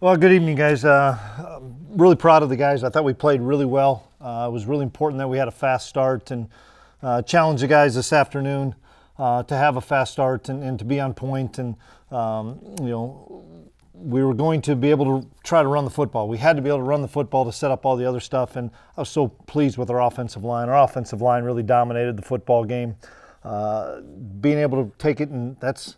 Well, good evening, guys. Uh, I'm really proud of the guys. I thought we played really well. Uh, it was really important that we had a fast start and uh, challenge the guys this afternoon uh, to have a fast start and, and to be on point. And um, you know, we were going to be able to try to run the football. We had to be able to run the football to set up all the other stuff. And I was so pleased with our offensive line. Our offensive line really dominated the football game. Uh, being able to take it and that's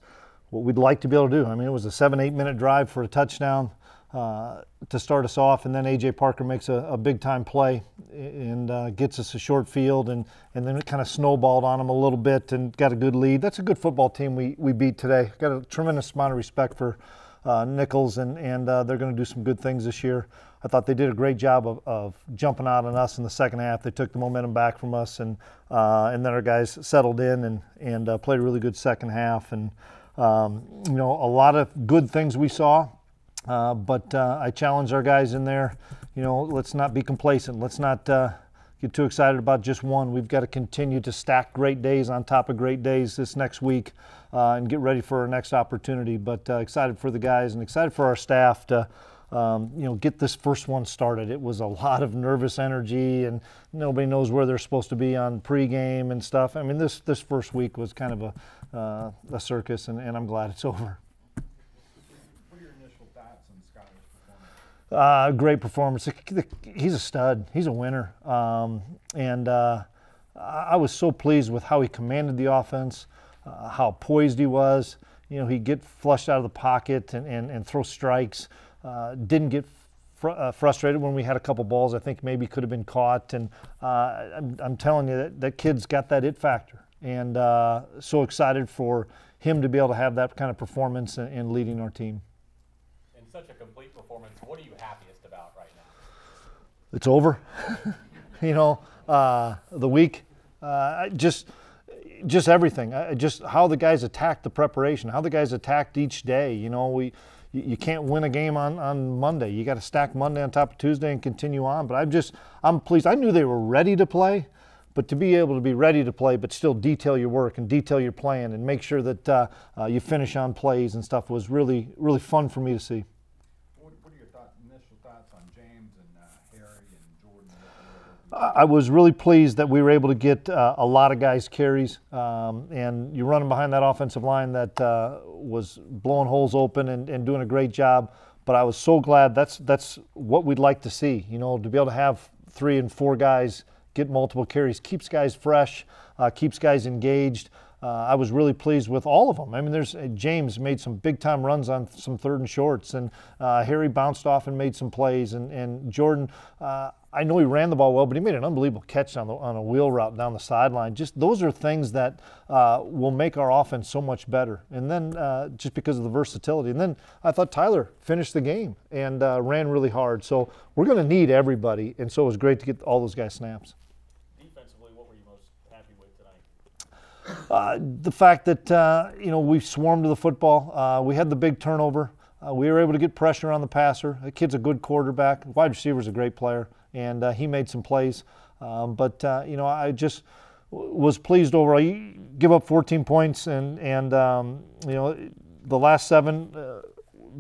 what we'd like to be able to do. I mean, it was a seven, eight minute drive for a touchdown uh, to start us off, and then AJ Parker makes a, a big time play and uh, gets us a short field, and, and then it kind of snowballed on them a little bit and got a good lead. That's a good football team we, we beat today. Got a tremendous amount of respect for uh, Nicholls, and, and uh, they're going to do some good things this year. I thought they did a great job of, of jumping out on us in the second half. They took the momentum back from us, and uh, and then our guys settled in and and uh, played a really good second half. And um, you know, a lot of good things we saw. Uh, but uh, I challenge our guys in there. You know, let's not be complacent. Let's not uh, get too excited about just one. We've got to continue to stack great days on top of great days this next week uh, and get ready for our next opportunity. But uh, excited for the guys and excited for our staff to. Um, you know, get this first one started. It was a lot of nervous energy, and nobody knows where they're supposed to be on pregame and stuff. I mean, this this first week was kind of a uh, a circus, and, and I'm glad it's over. Uh, great performance. He's a stud. He's a winner. Um, and uh, I was so pleased with how he commanded the offense, uh, how poised he was. You know, he'd get flushed out of the pocket and, and, and throw strikes. Uh, didn't get fr- uh, frustrated when we had a couple balls I think maybe could have been caught. And uh, I'm, I'm, telling you, that, that kid's got that it factor. And so excited for him to be able to have that kind of performance and, and leading our team such a complete performance. What are you happiest about right now? It's over. you know, uh, the week, uh, just just everything. Just how the guys attacked the preparation, how the guys attacked each day. You know, we you can't win a game on, on Monday. You got to stack Monday on top of Tuesday and continue on. But I'm just I'm pleased. I knew they were ready to play, but to be able to be ready to play, but still detail your work and detail your plan and make sure that uh, uh, you finish on plays and stuff was really really fun for me to see. I was really pleased that we were able to get uh, a lot of guys carries, um, and you're running behind that offensive line that uh, was blowing holes open and, and, doing a great job. But I was so glad that's that's what we'd like to see. You know, to be able to have three and four guys get multiple carries keeps guys fresh, uh, keeps guys engaged. Uh, I was really pleased with all of them. I mean, there's uh, James made some big time runs on some third and shorts, and uh, Harry bounced off and made some plays, and, and Jordan. Uh, I know he ran the ball well, but he made an unbelievable catch on, the, on a wheel route down the sideline. Just those are things that uh, will make our offense so much better. And then uh, just because of the versatility. And then I thought Tyler finished the game and uh, ran really hard. So we're going to need everybody. And so it was great to get all those guys snaps. Defensively, what were you most happy with tonight? Uh, the fact that uh, you know we swarmed to the football. Uh, we had the big turnover. we were able to get pressure on the passer. The kid's a good quarterback. Wide receiver's a great player and uh, he made some plays. Um, but uh, you know, I just was pleased overall. You give up 14 points, and and um, you know, the last seven. Uh,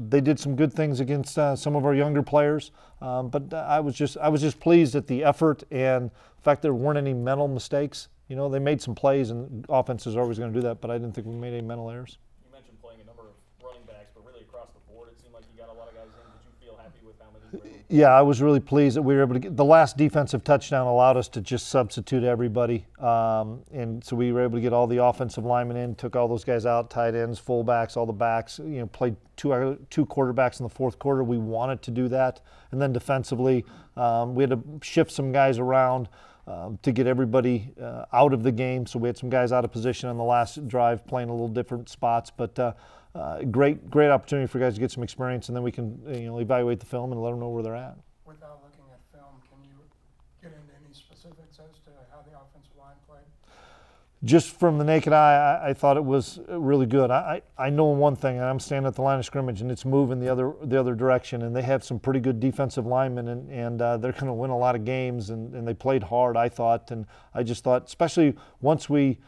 they did some good things against uh, some of our younger players, um, but I was just I was just pleased at the effort and the fact there weren't any mental mistakes. You know, they made some plays, and offense is always going to do that, but I didn't think we made any mental errors. You mentioned playing a number of running backs, but really across the board, it seemed like you got a lot of guys in. Did you feel happy with how many? Yeah, I was really pleased that we were able to get the last defensive touchdown allowed us to just substitute everybody, um, and so we were able to get all the offensive linemen in, took all those guys out, tight ends, fullbacks, all the backs. You know, played two uh, two quarterbacks in the fourth quarter. We wanted to do that, and then defensively, um, we had to shift some guys around. Um, to get everybody uh, out of the game. So we had some guys out of position on the last drive, playing a little different spots. But uh, uh, great, great opportunity for guys to get some experience, and then we can you know evaluate the film and let them know where they're at. Without looking at film, can you get into any specifics as to how the offensive line played? Just from the naked eye, I, I thought it was really good. I, I, know one thing, and I'm standing at the line of scrimmage, and it's moving the other the other direction, and they have some pretty good defensive linemen, and, and uh, they're going to win a lot of games, and, and they played hard, I thought, and I just thought, especially once we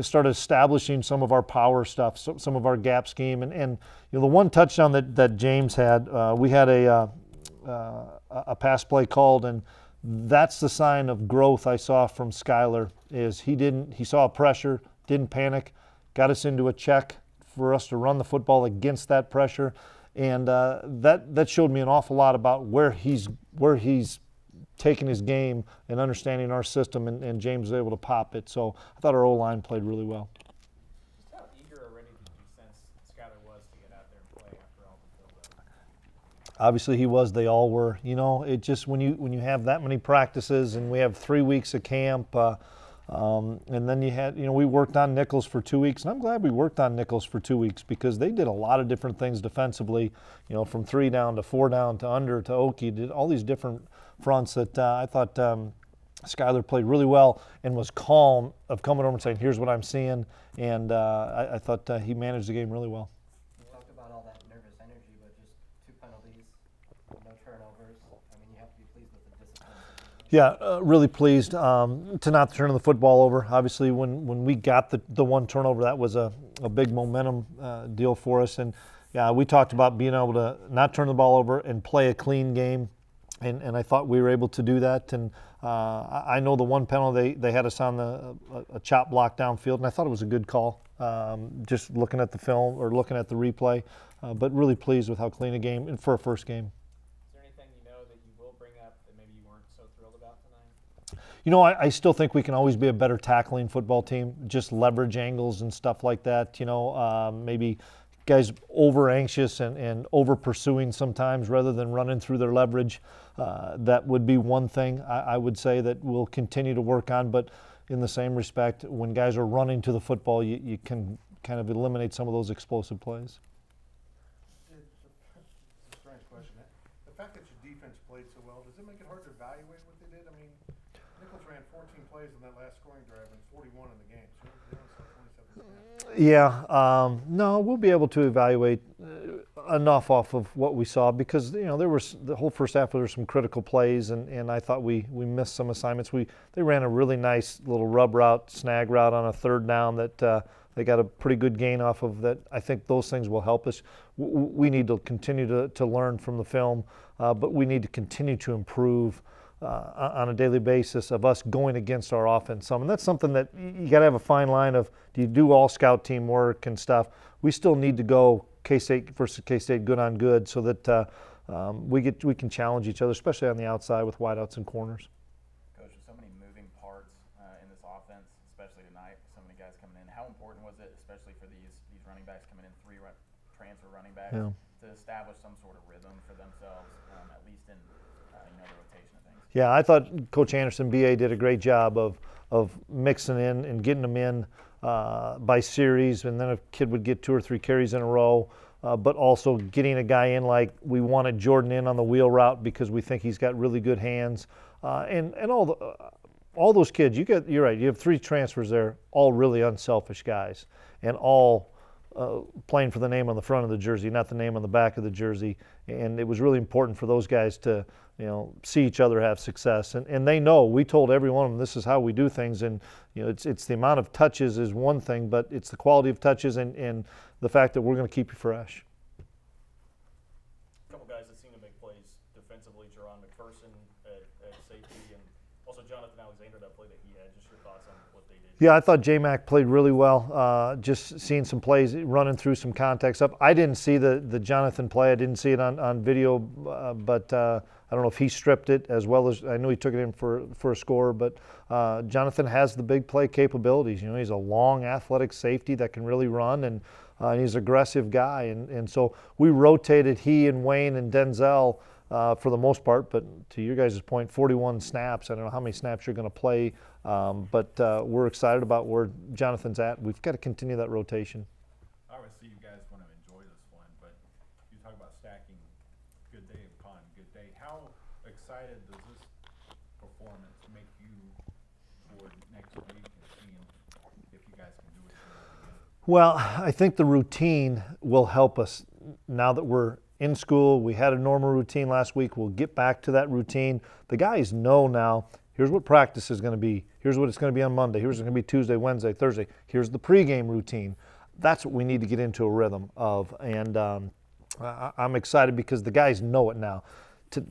started establishing some of our power stuff, so, some of our gap scheme, and, and you know the one touchdown that that James had, uh, we had a uh, uh, a pass play called, and that's the sign of growth I saw from Skylar. Is he didn't he saw pressure, didn't panic, got us into a check for us to run the football against that pressure, and uh, that that showed me an awful lot about where he's where he's taking his game and understanding our system, and, and James was able to pop it. So I thought our O line played really well. Just how eager already did you sense Skylar was to get out there and play after all the? Obviously he was they all were you know it just when you when you have that many practices and we have three weeks of camp uh, um, and then you had you know we worked on nicholls for two weeks and i'm glad we worked on nicholls for two weeks because they did a lot of different things defensively you know from three down to four down to under to oki did all these different fronts that uh, i thought um, Skylar played really well and was calm of coming over and saying, "Here's what I'm seeing," and uh, I, I, thought uh, he managed the game really well. You talked about all that nervous energy, but just two penalties, no turnovers. I mean, you have to be pleased with the discipline. Yeah, uh, really pleased um, to not turn the football over. Obviously, when, when we got the, the one turnover, that was a, a big momentum uh, deal for us. And yeah, we talked about being able to not turn the ball over and play a clean game. And, and I thought we were able to do that. And uh, I know the one penalty they, they had us on the a, a chop block downfield, and I thought it was a good call. Um, just looking at the film or looking at the replay, uh, but really pleased with how clean a game and for a first game. Is there anything you know that you will bring up that maybe you weren't so thrilled about tonight? You know, I, I, still think we can always be a better tackling football team. Just leverage angles and stuff like that. You know, um, maybe guys over anxious and, and over pursuing sometimes rather than running through their leverage. Uh, that would be one thing I, I, would say that we'll continue to work on. But in the same respect, when guys are running to the football, you, you can kind of eliminate some of those explosive plays. strange question. The fact that your defense played so well, does it make it hard to evaluate what they did? I mean, Nicholls ran 14 plays in that last scoring drive and 41 in the game. So they only saw 27 snaps. Yeah, um, no, we'll be able to evaluate uh, enough off of what we saw because you know there was the whole first half there were some critical plays and, and I thought we we missed some assignments. We they ran a really nice little rub route, snag route on a third down that uh, they got a pretty good gain off of. That I think those things will help us. We need to continue to, to learn from the film, uh, but we need to continue to improve. Uh, on a daily basis of us going against our offense some and that's something that you got to have a fine line of do you do all scout team work and stuff? We still need to go k-state versus k-state good on good so that uh, um, we get we can challenge each other especially on the outside with wideouts and corners. Coach with so many moving parts uh, in this offense especially tonight so many guys coming in how important was it especially for these these running backs coming in three run, transfer running backs? Yeah. Establish some sort of rhythm for themselves um, at least in uh, you know the rotation of things yeah, I thought Coach Anderson, BA, did a great job of, of mixing in and getting them in uh, by series, and then a kid would get two or three carries in a row. Uh, but also getting a guy in like we wanted Jordan in on the wheel route because we think he's got really good hands, uh, and and all the, uh, all those kids. You get you're right. You have three transfers there, all really unselfish guys, and all uh, playing for the name on the front of the jersey, not the name on the back of the jersey. And it was really important for those guys to, you know, see each other have success. And, and they know we told every one of them this is how we do things. And you know, it's it's the amount of touches is one thing, but it's the quality of touches and, and the fact that we're going to keep you fresh. A couple guys that seem to make plays defensively, Jahron McPherson at, at safety, and also Jonathan Alexander that play that he had. Just your thoughts on what they did. Yeah, I thought J Mac played really well. Uh, just seeing some plays, running through some context up. I didn't see the the Jonathan play. I didn't see it on on video, uh, but uh, I don't know if he stripped it as well as I know he took it in for for a score. But uh, Jonathan has the big play capabilities. You know, he's a long, athletic safety that can really run, and, uh, and he's an aggressive guy. And and so we rotated he and Wayne and Denzel. Uh, for the most part, but to your guys' point, 41 snaps. I don't know how many snaps you're going to play, um, but uh, we're excited about where Jonathan's at. We've got to continue that rotation. Obviously, you guys want to enjoy this one, but you talk about stacking good day upon good day. How excited does this performance make you for next week and seeing if you guys can do it again? Well, I think the routine will help us now that we're in school. We had a normal routine last week. We'll get back to that routine. The guys know now here's what practice is going to be. Here's what it's going to be on Monday. Here's what it's going to be Tuesday, Wednesday, Thursday. Here's the pregame routine. That's what we need to get into a rhythm of, and um, I, I'm excited because the guys know it now. To,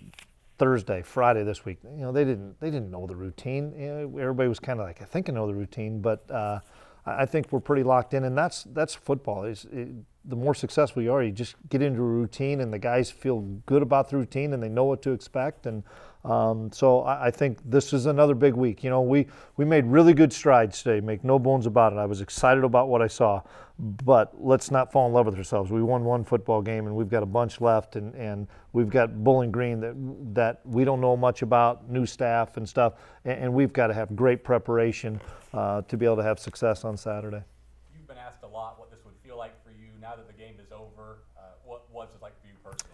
Thursday, Friday this week. You know, they didn't they didn't know the routine. You know, everybody was kind of like, I think I know the routine, but uh, I think we're pretty locked in, and that's that's football. Is it, the more successful you are, you just get into a routine, and the guys feel good about the routine, and they know what to expect. And um, so I, I think this is another big week. You know, we we made really good strides today. Make no bones about it. I was excited about what I saw, but let's not fall in love with ourselves. We won one football game, and we've got a bunch left, and, and we've got Bowling Green that that we don't know much about, new staff and stuff, and, and we've got to have great preparation uh, to be able to have success on Saturday. You've been asked a lot what this would feel like for you now that the game is over. Uh, what what's it like for you personally?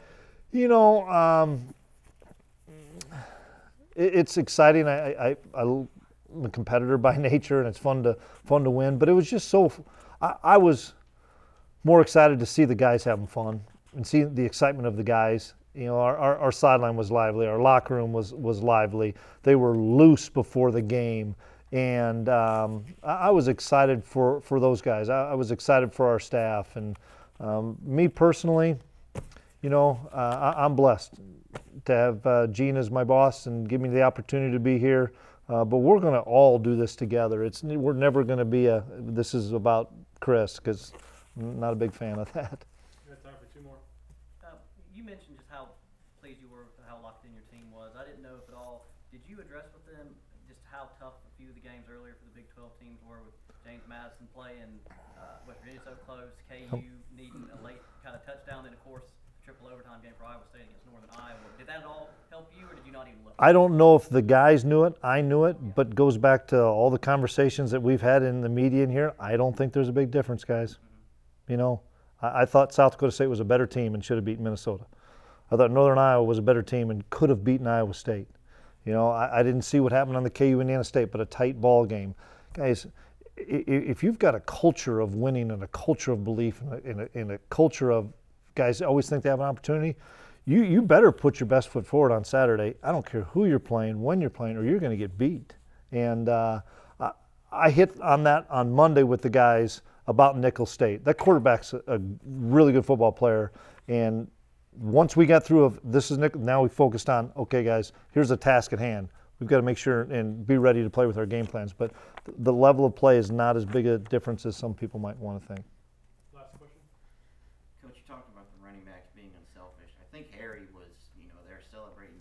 You know, um, it, it's exciting. I, I, I, I'm a competitor by nature, and it's fun to fun to win. But it was just so. I, I was more excited to see the guys having fun and see the excitement of the guys. You know, our, our, our sideline was lively. Our locker room was was lively. They were loose before the game, and um, I, I was excited for for those guys. I, I was excited for our staff, and um, me personally, you know, uh, I, I'm blessed to have uh, Gene as my boss and give me the opportunity to be here. Uh, but we're going to all do this together. It's we're never going to be a. This is about Chris because I'm not a big fan of that. We have time for two more. Uh, you mentioned just how pleased you were with how locked in your team was. I didn't know if at all, did you address with them just how tough a few of the games earlier for the Big 12 teams were with James Madison playing uh, West Virginia so close, KU needing a late kind of touchdown, then of course triple overtime game for Iowa State against Northern Iowa. Did that at all help you, or did you not even look? I don't know if the guys knew it. I knew it, but goes back to all the conversations that we've had in the media in here. I don't think there's a big difference, guys. You know, I, I thought South Dakota State was a better team and should have beaten Minnesota. I thought Northern Iowa was a better team and could have beaten Iowa State. You know, I, I didn't see what happened on the KU Indiana State, but a tight ball game. Guys, if you've got a culture of winning and a culture of belief and a, and a, and a culture of guys always think they have an opportunity, you, you better put your best foot forward on Saturday. I don't care who you're playing, when you're playing, or you're going to get beat. And uh, I, I hit on that on Monday with the guys about Nicholls State. That quarterback's a, a really good football player. And once we got through of this is Nickel, now we focused on okay, guys, here's the task at hand. We've got to make sure and be ready to play with our game plans. But the level of play is not as big a difference as some people might want to think. Last question. Coach, you talked about the running backs being unselfish. I think Harry was, you know, there celebrating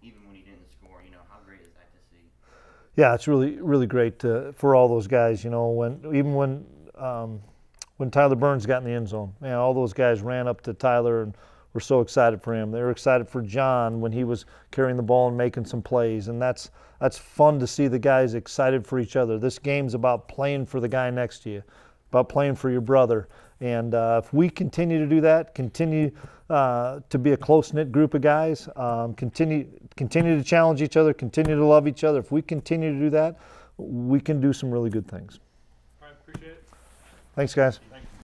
even when he didn't score. You know, how great is that to see? Yeah, it's really really great to, for all those guys. You know, when even when um, when Tyler Burns got in the end zone, man, all those guys ran up to Tyler and were so excited for him. They were excited for John when he was carrying the ball and making some plays, and that's that's fun to see the guys excited for each other. This game's about playing for the guy next to you, about playing for your brother. And uh, if we continue to do that, continue uh, to be a close knit group of guys, um, continue continue to challenge each other, continue to love each other. If we continue to do that, we can do some really good things. All right, appreciate it. Thanks, guys. Thank you.